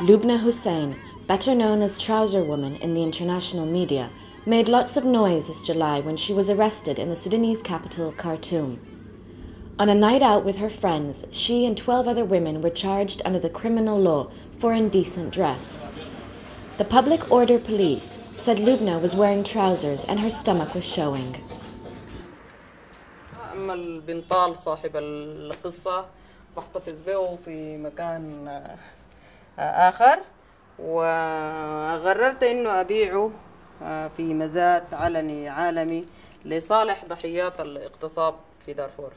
Lubna Hussein, better known as Trouser Woman in the international media, made lots of noise this July when she was arrested in the Sudanese capital, Khartoum. On a night out with her friends, she and 12 other women were charged under the criminal law for indecent dress. The public order police said Lubna was wearing trousers and her stomach was showing. أما البنطال صاحب القصة بحتفظ به في مكان آخر وقررت إنه أبيعه في مزاد علني عالمي لصالح ضحيات الاغتصاب في دارفور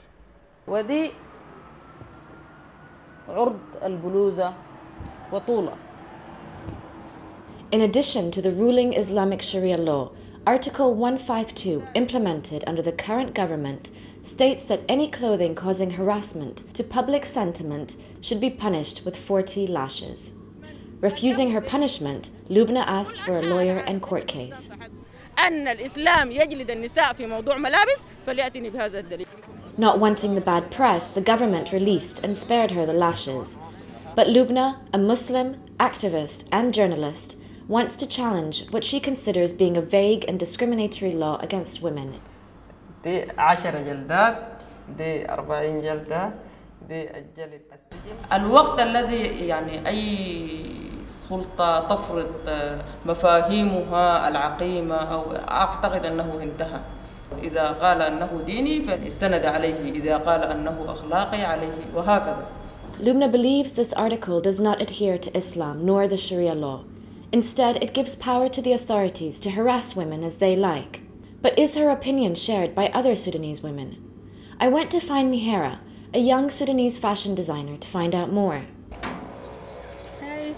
ودي عرض البلوزة وطولها In addition to the ruling Islamic Sharia law, Article 152, implemented under the current government, states that any clothing causing harassment to public sentiment should be punished with 40 lashes. Refusing her punishment, Lubna asked for a lawyer and court case. Not wanting the bad press, the government released and spared her the lashes. But Lubna, a Muslim, activist, and journalist, wants to challenge what she considers being a vague and discriminatory law against women. دي عشر جلدات دي أربعين جلدة دي الجلد السجن الوقت الذي يعني أي سلطة تفرض مفاهيمها العقيمة أو أعتقد أنه انتهى إذا قال أنه ديني فاستند عليه إذا قال أنه أخلاقي عليه وهكذا Lubna believes this article does not adhere to Islam nor the Sharia law. Instead, it gives power to the authorities to harass women as they like. But is her opinion shared by other Sudanese women? I went to find Mihera, a young Sudanese fashion designer, to find out more. Hey.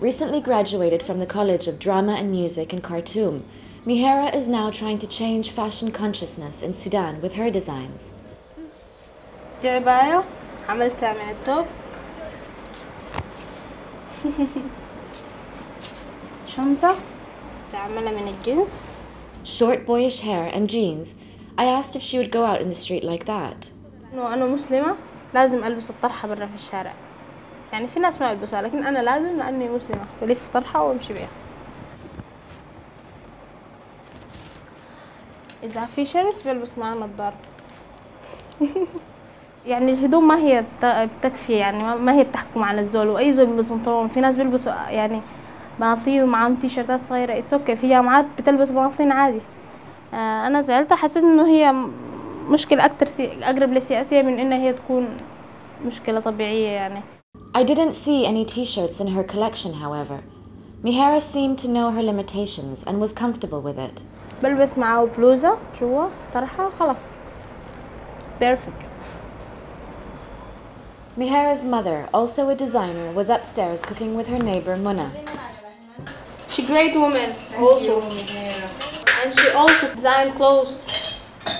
Recently graduated from the College of Drama and Music in Khartoum, Mihera is now trying to change fashion consciousness in Sudan with her designs. دي عباية عملتها من التوب شنطة تعملها من الجنس Short boyish hair and jeans, I asked if she would go out in the street like that. إنه أنا مسلمة لازم ألبس الطرحة برا في الشارع. يعني في ناس ما يلبسوها لكن أنا لازم لأني مسلمة. بلف طرحة وأمشي بيها. إذا في شمس بلبس معاه نظارة. يعني الهدوم ما هي بت- بتكفي يعني ما- هي بتحكم على الزول. وأي زول بيلبس بنطلون في ناس بيلبسوا يعني بناطيل ومعاهم تي شيرتات صغيرة. it's okay في جامعات بتلبس بناطيل عادي. آه أنا زعلت حسيت إنه هي مشكلة أكتر سي... اقرب للسياسية من انها هي تكون مشكلة طبيعية يعني I didn't see any t shirts in her collection, however. Mihara seemed to know her limitations and was comfortable with it. بلبس معاه بلوزة جوا طرحة خلاص perfect Mihara's mother, also a designer, was upstairs cooking with her neighbor Muna. She great woman also and she also design clothes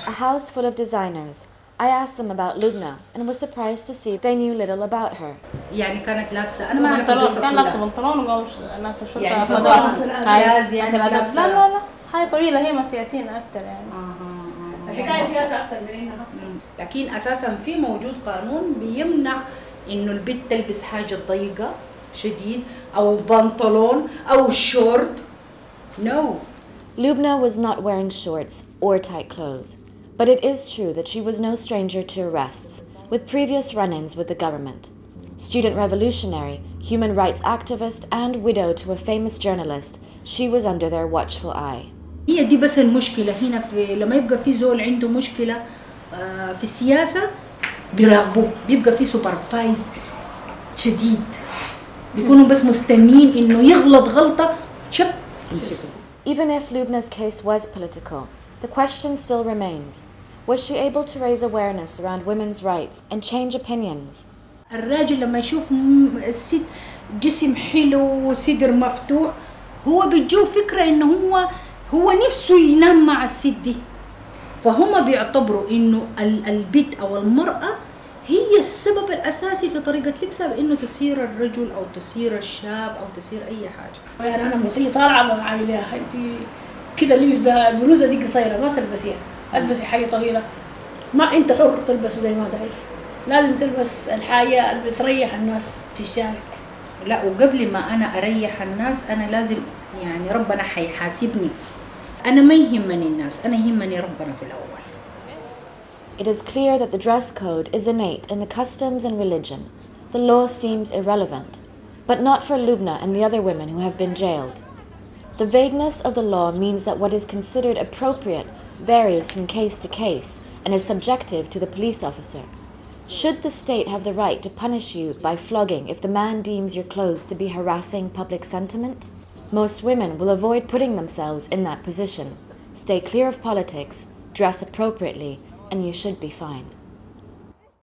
A house full of designers. I asked them about Lubna and was surprised to see they knew little about her. يعني كانت لابسه انا ما اعرف بنطلون القصه كان لابسه كلها بنطلون وقاموش ناس الشرطة يعني أخذوها. فضلها مثلاً هاي أشياء يعني مثل أدب. لابسة. لا لا لا هاي طويلة هي ما سياسيين أكتر يعني الحكايه سياسه اكثر من انها لكن اساسا في موجود قانون بيمنع انه البنت تلبس حاجه ضيقه شديد او بنطلون او شورت نو Lubna was not wearing shorts or tight clothes, but it is true that she was no stranger to arrests, with previous run ins with the government. Student revolutionary, human rights activist, and widow to a famous journalist, she was under their watchful eye. هي دي بس المشكله هنا في لما يبقى في زول عنده مشكله آه، في السياسه بيراقبوه بيبقى في سوبرفايز شديد بيكونوا بس مستنيين انه يغلط غلطه شب يمسكوه Even if Lubna's case was political, the question still remains was she able to raise awareness around women's rights and change opinions? الراجل لما يشوف الست جسم حلو وصدر مفتوح هو بيجيه فكرة انه هو هو نفسه ينام مع الست دي فهم بيعتبروا إنه ال- البنت أو المرأة هي السبب الأساسي في طريقة لبسها بإنه تصير الرجل أو تصير الشاب أو تصير أي حاجة يعني أنا مصريه طالعة مع انت كده اللبس ده البلوزه دي قصيرة ما تلبسيها ألبسي حاجة طويلة. ما أنت حر تلبس زي ما داير. لازم تلبس الحاجة اللي بتريح الناس في الشارع. لا وقبل ما أنا أريح الناس أنا لازم يعني ربنا حيحاسبني. أنا ما يهمني الناس أنا يهمني ربنا في الأول. It is clear that the dress code is innate in the customs and religion. The law seems irrelevant, but not for Lubna and the other women who have been jailed. The vagueness of the law means that what is considered appropriate varies from case to case and is subjective to the police officer. Should the state have the right to punish you by flogging if the man deems your clothes to be harassing public sentiment? Most women will avoid putting themselves in that position. Stay clear of politics, dress appropriately, and you should be fine.